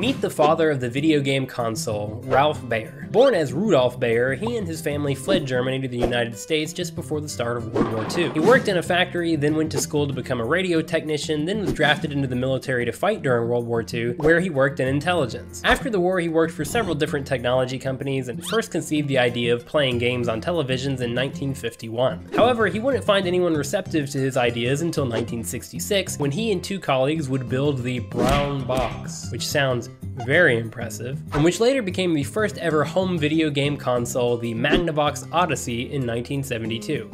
Meet the father of the video game console, Ralph Baer. Born as Rudolf Baer, he and his family fled Germany to the United States just before the start of World War II. He worked in a factory, then went to school to become a radio technician, then was drafted into the military to fight during World War II, where he worked in intelligence. After the war, he worked for several different technology companies and first conceived the idea of playing games on televisions in 1951. However, he wouldn't find anyone receptive to his ideas until 1966, when he and two colleagues would build the Brown Box, which sounds very impressive, and which later became the first ever home video game console, the Magnavox Odyssey in 1972.